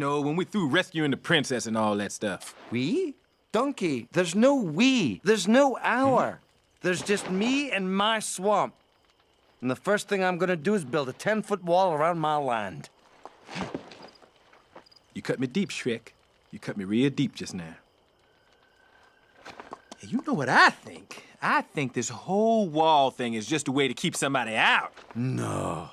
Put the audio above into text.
know, when we through rescuing the princess and all that stuff. We? Donkey, there's no we. There's no our. Hmm? There's just me and my swamp. And the first thing I'm gonna do is build a 10 foot wall around my land. You cut me deep, Shrek. You cut me real deep just now. You know what I think? I think this whole wall thing is just a way to keep somebody out. No.